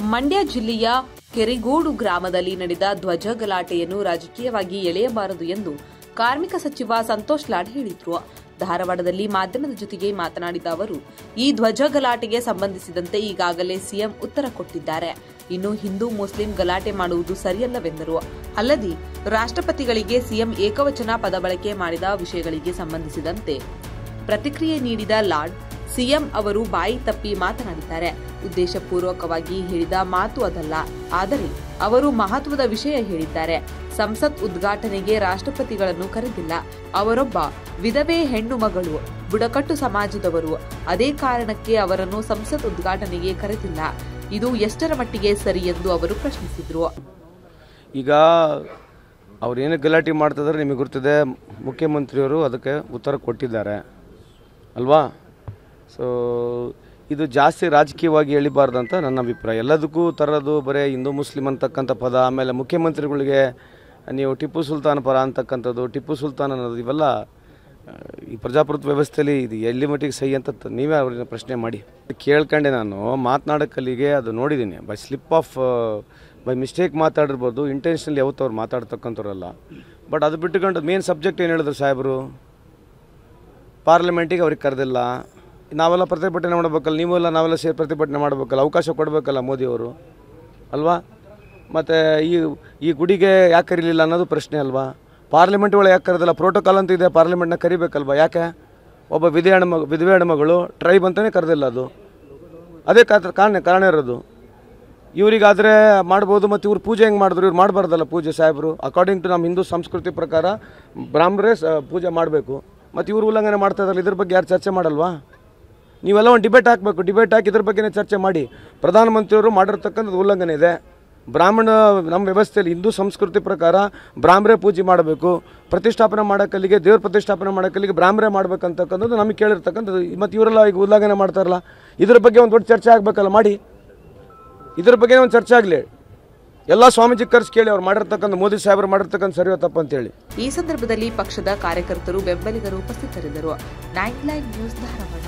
ಮಂಡ್ಯ ಜಿಲ್ಲೆಯ ಕೆರೆಗೋಡು ಗ್ರಾಮದಲ್ಲಿ ನಡೆದ ಧ್ವಜ ಗಲಾಟೆಯನ್ನು ರಾಜಕೀಯವಾಗಿ ಎಳೆಯಬಾರದು ಎಂದು ಕಾರ್ಮಿಕ ಸಚಿವ ಸಂತೋಷ್ ಲಾಡ್ ಹೇಳಿದ್ರು. ಧಾರವಾಡದಲ್ಲಿ ಮಾಧ್ಯಮದ ಜೊತೆಗೆ ಮಾತನಾಡಿದ ಅವರು, ಈ ಧ್ವಜ ಗಲಾಟೆಗೆ ಸಂಬಂಧಿಸಿದಂತೆ ಈಗಾಗಲೇ ಸಿಎಂ ಉತ್ತರ ಕೊಟ್ಟಿದ್ದಾರೆ. ಇನ್ನು ಹಿಂದೂ ಮುಸ್ಲಿಂ ಗಲಾಟೆ ಮಾಡುವುದು ಸರಿಯಲ್ಲವೆಂದರು. ಅಲ್ಲದೆ, ರಾಷ್ಟ್ರಪತಿಗಳಿಗೆ ಸಿಎಂ ಏಕವಚನ ಪದ ಬಳಕೆ ಮಾಡಿದ ವಿಷಯಗಳಿಗೆ ಸಂಬಂಧಿಸಿದಂತೆ ಪ್ರತಿಕ್ರಿಯೆ ನೀಡಿದ ಲಾಡ್, ಸಿಎಂ ಅವರು ಬಾಯಿ ತಪ್ಪಿ ಮಾತನಾಡಿದ್ದಾರೆ. ಉದ್ದೇಶಪೂರ್ವಕವಾಗಿ ಹೇಳಿದ ಮಾತು ಅದಲ್ಲ. ಆದರೆ ಅವರು ಮಹತ್ವದ ವಿಷಯ ಹೇಳಿದ್ದಾರೆ. ಸಂಸತ್ ಉದ್ಘಾಟನೆಗೆ ರಾಷ್ಟ್ರಪತಿಗಳನ್ನು ಕರೆದಿಲ್ಲ. ಅವರೊಬ್ಬ ವಿಧವೆ ಹೆಣ್ಣು ಮಗಳು, ಬುಡಕಟ್ಟು ಸಮಾಜದವರು. ಅದೇ ಕಾರಣಕ್ಕೆ ಅವರನ್ನು ಸಂಸತ್ ಉದ್ಘಾಟನೆಗೆ ಕರೆದಿಲ್ಲ. ಇದು ಎಷ್ಟರ ಮಟ್ಟಿಗೆ ಸರಿ ಎಂದು ಅವರು ಪ್ರಶ್ನಿಸಿದರು. ಈಗ ಅವ್ರು ಏನು ಗಲಾಟೆ ಮಾಡ್ತಿದ್ದಾರೆ ನಿಮಗೆ ಗೊತ್ತಿದೆ. ಮುಖ್ಯಮಂತ್ರಿಯವರು ಅದಕ್ಕೆ ಉತ್ತರ ಕೊಟ್ಟಿದ್ದಾರೆ. ಅಲ್ವಾ? ಸೊ ಇದು ಜಾಸ್ತಿ ರಾಜಕೀಯವಾಗಿ ಎಳಿಬಾರ್ದಂತ ನನ್ನ ಅಭಿಪ್ರಾಯ. ಎಲ್ಲದಕ್ಕೂ ತರೋದು ಬರೀ ಹಿಂದೂ ಮುಸ್ಲಿಂ ಅಂತಕ್ಕಂಥ ಪದ, ಆಮೇಲೆ ಮುಖ್ಯಮಂತ್ರಿಗಳಿಗೆ ನೀವು ಟಿಪ್ಪು ಸುಲ್ತಾನ್ ಪರ ಅಂತಕ್ಕಂಥದ್ದು, ಟಿಪ್ಪು ಸುಲ್ತಾನ್ ಅನ್ನೋದು ಇವೆಲ್ಲ, ಈ ಪ್ರಜಾಪ್ರಭುತ್ವ ವ್ಯವಸ್ಥೆಯಲ್ಲಿ ಇದು ಎಲ್ಲಿ ಮಟ್ಟಿಗೆ ಸಹಿ ಅಂತ ನೀವೇ ಅವ್ರನ್ನ ಪ್ರಶ್ನೆ ಮಾಡಿ. ಕೇಳ್ಕೊಂಡೆ ನಾನು ಮಾತನಾಡೋಕ್ಕಲ್ಲಿಗೆ ಅದು ನೋಡಿದ್ದೀನಿ. By slip of by mistake ಮಾತಾಡಿರ್ಬೋದು intentional ಯಾವತ್ತೂ ಅವ್ರು ಮಾತಾಡ್ತಕ್ಕಂಥವ್ರಲ್ಲ. ಬಟ್ ಅದು ಬಿಟ್ಟುಕೊಂಡು ಮೇನ್ ಸಬ್ಜೆಕ್ಟ್ ಏನು ಹೇಳಿದ್ರು ಸಾಹೇಬರು? ಪಾರ್ಲಿಮೆಂಟಿಗೆ ಅವ್ರಿಗೆ ಕರೆದಿಲ್ಲ. ನಾವೆಲ್ಲ ಪ್ರತಿಭಟನೆ ಮಾಡಬೇಕಲ್ಲ ನೀವೆಲ್ಲ ನಾವೆಲ್ಲ ಸೇರಿ ಪ್ರತಿಭಟನೆ ಮಾಡಬೇಕಲ್ಲ, ಅವಕಾಶ ಕೊಡಬೇಕಲ್ಲ ಮೋದಿಯವರು ಅಲ್ವಾ? ಮತ್ತು ಈ ಈ ಗುಡಿಗೆ ಯಾಕೆ ಕರೀಲಿಲ್ಲ ಅನ್ನೋದು ಪ್ರಶ್ನೆ ಅಲ್ವಾ? ಪಾರ್ಲಿಮೆಂಟ್ ಒಳಗೆ ಯಾಕೆ ಕರೆದಿಲ್ಲ? ಪ್ರೋಟೋಕಾಲ್ ಅಂತ ಇದೆ ಪಾರ್ಲಿಮೆಂಟ್ನ ಕರಿಬೇಕಲ್ವಾ? ಯಾಕೆ? ಒಬ್ಬ ವಿಧಿ ಹೆಣ್ಮಗಳು ವಿಧವೆ ಹೆಣ್ಮಗಳು ಟ್ರೈಬ್ ಅಂತಲೇ ಕರೆದಿಲ್ಲ ಅದು. ಅದೇ ಕಾರಣ ಕಾರಣ ಇರೋದು. ಇವರಿಗಾದರೆ ಮಾಡ್ಬೋದು ಮತ್ತು ಇವ್ರು ಪೂಜೆ ಹೆಂಗೆ ಮಾಡಿದ್ರು? ಇವ್ರು ಮಾಡಬಾರ್ದಲ್ಲ ಪೂಜೆ ಸಾಹೇಬರು? ಅಕಾರ್ಡಿಂಗ್ ಟು ನಮ್ಮ ಹಿಂದೂ ಸಂಸ್ಕೃತಿ ಪ್ರಕಾರ ಬ್ರಾಹ್ಮರೇ ಪೂಜೆ ಮಾಡಬೇಕು. ಮತ್ತು ಇವ್ರು ಉಲ್ಲಂಘನೆ ಮಾಡ್ತಾ ಇದ್ದಾರೆ ಇದ್ರ ಬಗ್ಗೆ ಯಾರು ಚರ್ಚೆ ಮಾಡಲ್ವಾ? ನೀವೆಲ್ಲ ಒಂದು ಡಿಬೇಟ್ ಹಾಕಬೇಕು. ಡಿಬೇಟ್ ಹಾಕಿ ಇದ್ರ ಬಗ್ಗೆನೇ ಚರ್ಚೆ ಮಾಡಿ. ಪ್ರಧಾನಮಂತ್ರಿಯವರು ಮಾಡಿರ್ತಕ್ಕಂಥದ್ದು ಉಲ್ಲಂಘನೆ ಇದೆ. ಬ್ರಾಹ್ಮಣ, ನಮ್ಮ ವ್ಯವಸ್ಥೆಯಲ್ಲಿ ಹಿಂದೂ ಸಂಸ್ಕೃತಿ ಪ್ರಕಾರ ಬ್ರಾಹ್ಮರೇ ಪೂಜೆ ಮಾಡಬೇಕು. ಪ್ರತಿಷ್ಠಾಪನೆ ಮಾಡೋಕ್ಕಲ್ಲಿಗೆ ದೇವ್ರ ಪ್ರತಿಷ್ಠಾಪನೆ ಮಾಡೋಕ್ಕಲ್ಲಿಗೆ ಬ್ರಾಹ್ಮರೇ ಮಾಡ್ಬೇಕಂತಕ್ಕಂಥದ್ದು ನಮಗೆ ಕೇಳಿರ್ತಕ್ಕಂಥದ್ದು. ಮತ್ತು ಇವರೆಲ್ಲ ಈಗ ಉಲ್ಲಂಘನೆ ಮಾಡ್ತಾರಲ್ಲ, ಇದ್ರ ಬಗ್ಗೆ ಒಂದು ದೊಡ್ಡ ಚರ್ಚೆ ಆಗಬೇಕಲ್ಲ, ಮಾಡಿ. ಇದ್ರ ಬಗ್ಗೆ ಒಂದು ಚರ್ಚೆ ಆಗಲಿ. ಎಲ್ಲ ಸ್ವಾಮೀಜಿ ಕರ್ಸಿ ಕೇಳಿ, ಅವ್ರು ಮಾಡಿರ್ತಕ್ಕಂಥ, ಮೋದಿ ಸಾಹೇಬರು ಮಾಡಿರ್ತಕ್ಕಂಥ ಸರಿಯೋ ತಪ್ಪಂತೇಳಿ ಈ ಸಂದರ್ಭದಲ್ಲಿ ಪಕ್ಷದ ಕಾರ್ಯಕರ್ತರು ಬೆಂಬಲಿಗರು ಉಪಸ್ಥಿತರಿದ್ದರು. ನ್ಯೂಸ್ ಧಾರವಾಡ.